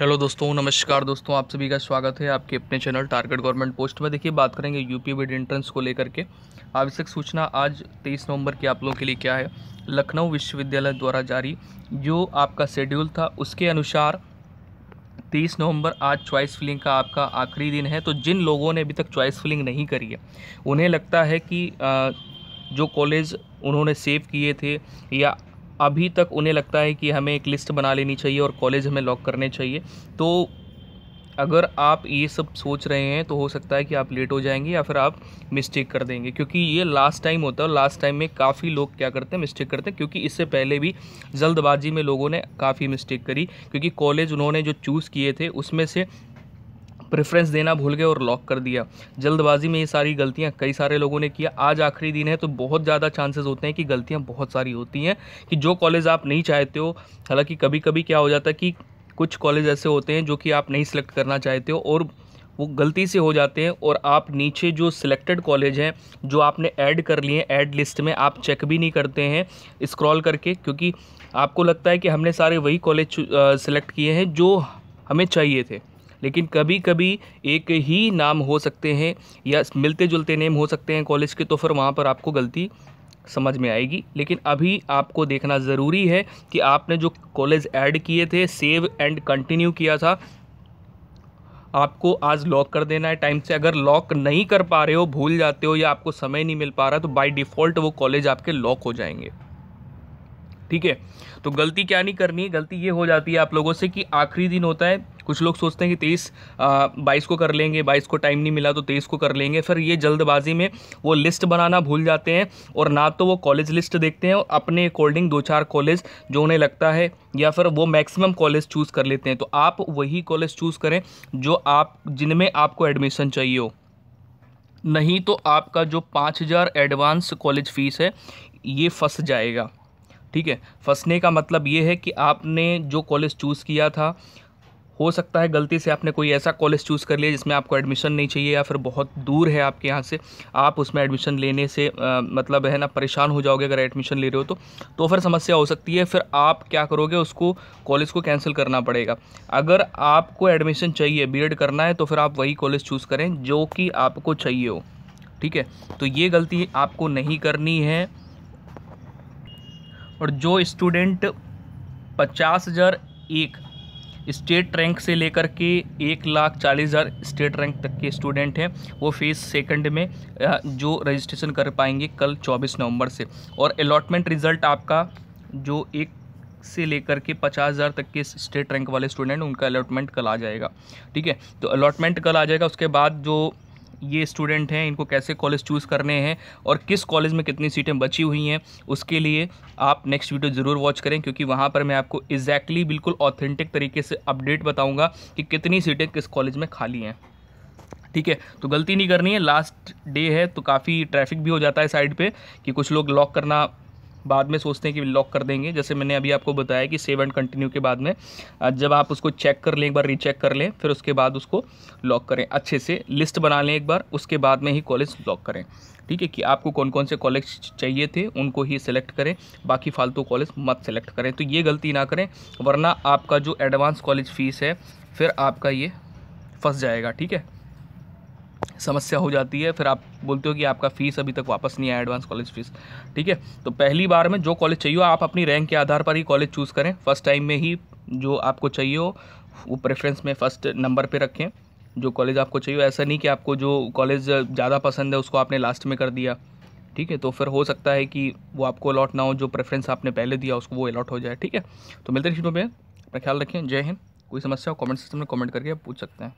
Hello दोस्तों, नमस्कार दोस्तों, आप सभी का स्वागत है आपके अपने चैनल टारगेट गवर्नमेंट पोस्ट में देखिए, बात करेंगे यूपी बिड एंट्रेंस को लेकर के। आवश्यक सूचना आज 23 नवंबर की आप लोगों के लिए क्या है? लखनऊ विश्वविद्यालय द्वारा जारी, जो आपका शेड्यूल था, उसके अनुसार 23 नवंबर आज चॉइस फिलिंग का आपका आखिरी दिन है। तो जिन लोगों ने अभी तक चॉइस फिलिंग नहीं करी है, उन्हें लगता है कि जो कॉलेज उन्होंने सेव किए थे, या अभी तक उन्हें लगता है कि हमें एक लिस्ट बना लेनी चाहिए और कॉलेज हमें लॉक करने चाहिए। तो अगर आप ये सब सोच रहे हैं तो हो सकता है कि आप लेट हो जाएँगे या फिर आप मिस्टेक कर देंगे। क्योंकि ये लास्ट टाइम होता है लास्ट टाइम में काफ़ी लोग क्या करते हैं, मिस्टेक करते हैं। क्योंकि इससे पहले भी जल्दबाजी में लोगों ने काफ़ी मिस्टेक करी। क्योंकि कॉलेज उन्होंने जो चूज़ किए थे, उसमें से प्रेफरेंस देना भूल गए और लॉक कर दिया। जल्दबाजी में ये सारी गलतियाँ कई सारे लोगों ने किया। आज आखिरी दिन है तो बहुत ज़्यादा चांसेस होते हैं कि गलतियाँ बहुत सारी होती हैं कि जो कॉलेज आप नहीं चाहते हो, हालाँकि कभी कभी क्या हो जाता है कि कुछ कॉलेज ऐसे होते हैं जो कि आप नहीं सिलेक्ट करना चाहते हो और वो गलती से हो जाते हैं और आप नीचे जो सिलेक्टेड कॉलेज हैं, जो आपने ऐड कर लिए हैं ऐड लिस्ट में आप चेक भी नहीं करते हैं स्क्रॉल करके, क्योंकि आपको लगता है कि हमने सारे वही कॉलेज सेलेक्ट किए हैं जो हमें चाहिए थे। लेकिन कभी कभी एक ही नाम हो सकते हैं या मिलते जुलते नेम हो सकते हैं कॉलेज के तो फिर वहाँ पर आपको गलती समझ में आएगी। लेकिन अभी आपको देखना ज़रूरी है कि आपने जो कॉलेज ऐड किए थे, सेव एंड कंटिन्यू किया था, आपको आज लॉक कर देना है। टाइम से अगर लॉक नहीं कर पा रहे हो, भूल जाते हो या आपको समय नहीं मिल पा रहा तो बाय डिफ़ॉल्ट वो कॉलेज आपके लॉक हो जाएँगे। ठीक है? तो गलती क्या नहीं करनी? है गलती ये हो जाती है आप लोगों से कि आखिरी दिन होता है कुछ लोग सोचते हैं कि तेईस बाईस को कर लेंगे, बाईस को टाइम नहीं मिला तो तेईस को कर लेंगे। फिर ये जल्दबाजी में वो लिस्ट बनाना भूल जाते हैं और ना तो वो कॉलेज लिस्ट देखते हैं और अपने अकॉर्डिंग दो चार कॉलेज जो उन्हें लगता है या फिर वो मैक्सिमम कॉलेज चूज़ कर लेते हैं। तो आप वही कॉलेज चूज़ करें जो आप, जिनमें आपको एडमिशन चाहिए हो। नहीं तो आपका जो पाँच हज़ार एडवांस कॉलेज फ़ीस है, ये फंस जाएगा। ठीक है? फंसने का मतलब ये है कि आपने जो कॉलेज चूज़ किया था हो सकता है गलती से आपने कोई ऐसा कॉलेज चूज़ कर लिया जिसमें आपको एडमिशन नहीं चाहिए या फिर बहुत दूर है आपके यहाँ से आप उसमें एडमिशन लेने से आ, मतलब है ना परेशान हो जाओगे अगर एडमिशन ले रहे हो तो। तो फिर समस्या हो सकती है फिर आप क्या करोगे उसको कॉलेज को कैंसिल करना पड़ेगा। अगर आपको एडमिशन चाहिए बी करना है तो फिर आप वही कॉलेज चूज़ करें जो कि आपको चाहिए हो। ठीक है? तो ये गलती आपको नहीं करनी है। और जो स्टूडेंट पचास हज़ार एक स्टेट रैंक से लेकर के एक लाख चालीस हज़ार स्टेट रैंक तक के स्टूडेंट हैं। वो फ़ेज़ सेकंड में जो रजिस्ट्रेशन कर पाएँगे कल 24 नवंबर से। और अलॉटमेंट रिज़ल्ट आपका, जो एक से लेकर के पचास हज़ार तक के स्टेट रैंक वाले स्टूडेंट उनका अलॉटमेंट कल आ जाएगा। ठीक है? तो अलॉटमेंट कल आ जाएगा, उसके बाद जो ये स्टूडेंट हैं, इनको कैसे कॉलेज चूज़ करने हैं और किस कॉलेज में कितनी सीटें बची हुई हैं, उसके लिए आप नेक्स्ट वीडियो ज़रूर वॉच करें क्योंकि वहाँ पर मैं आपको एग्जैक्टली बिल्कुल ऑथेंटिक तरीके से अपडेट बताऊँगा कि कितनी सीटें किस कॉलेज में खाली हैं। ठीक है तो गलती नहीं करनी है लास्ट डे है तो काफ़ी ट्रैफ़िक भी हो जाता है साइड पे कि कुछ लोग लॉक करना बाद में सोचते हैं कि लॉक कर देंगे। जैसे मैंने अभी आपको बताया कि सेव एंड कंटिन्यू के बाद में जब आप उसको चेक कर लें, एक बार रीचेक कर लें, फिर उसके बाद उसको लॉक करें। अच्छे से लिस्ट बना लें एक बार, उसके बाद में ही कॉलेज लॉक करें। ठीक है कि आपको कौन कौन से कॉलेज चाहिए थे, उनको ही सिलेक्ट करें। बाकी फालतू कॉलेज मत सेलेक्ट करें। तो ये गलती ना करें, वरना आपका जो एडवांस कॉलेज फ़ीस है, फिर आपका ये फंस जाएगा। ठीक है? समस्या हो जाती है, फिर आप बोलते हो कि आपका फ़ीस अभी तक वापस नहीं आया एडवांस कॉलेज फ़ीस ठीक है? तो पहली बार में जो कॉलेज चाहिए आप अपनी रैंक के आधार पर ही कॉलेज चूज़ करें। फ़र्स्ट टाइम में ही जो आपको चाहिए हो, वो प्रेफरेंस में फ़र्स्ट नंबर पर रखें। जो कॉलेज आपको चाहिए ऐसा नहीं कि आपको जो कॉलेज ज़्यादा पसंद है, उसको आपने लास्ट में कर दिया। ठीक है? तो फिर हो सकता है कि वो आपको अलॉट ना हो, जो प्रेफरेंस आपने पहले दिया, उसको वो अलॉट हो जाए। ठीक है? तो मिलते हैं वीडियो में। अपना ख्याल रखें। जय हिंद। कोई समस्या हो कमेंट सेक्शन में कमेंट करके आप पूछ सकते हैं।